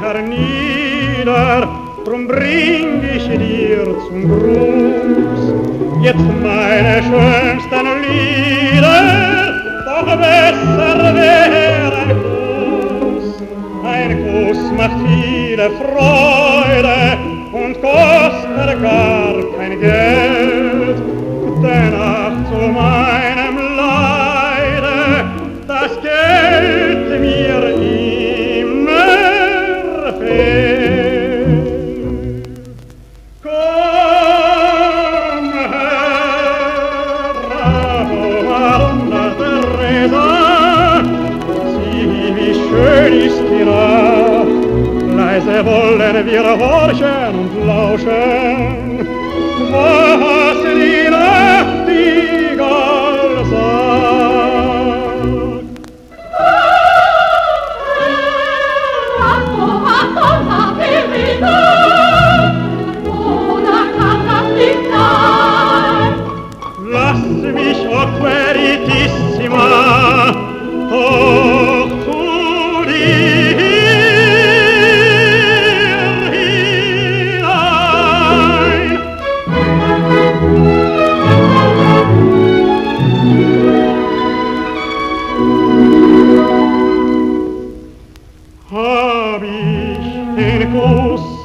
hernieder, drum bring ich dir zum Gruß jetzt meine schönsten Lieder, doch besser wäre ein Kuss. Ein Kuss macht viele Freude und kostet Christina, leise wollen wir horchen und lauschen.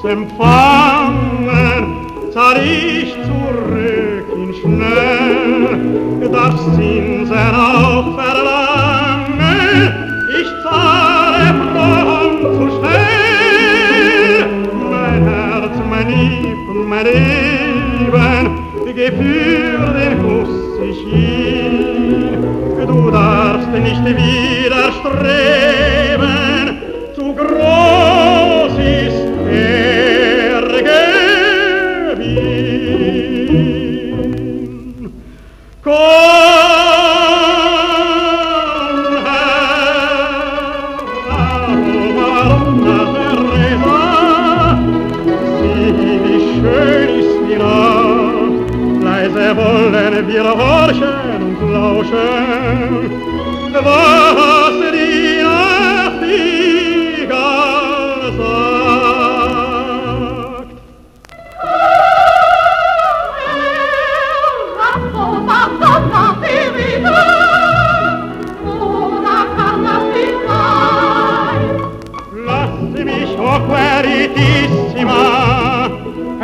Empfangen, zahl ich zurück ihn schnell, das Zinsen auch verlangen, ich zahle prompt zu schnell. Mein Herz, mein Lieb, mein Leben, gib für den Kuss ich hin, du darfst nicht widerstreben, fin con aroma una terrena si vi schöni stira leise wollen wir horchen und lauschen was dir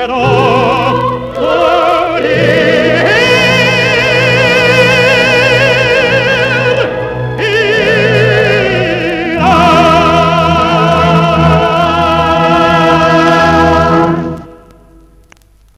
quiero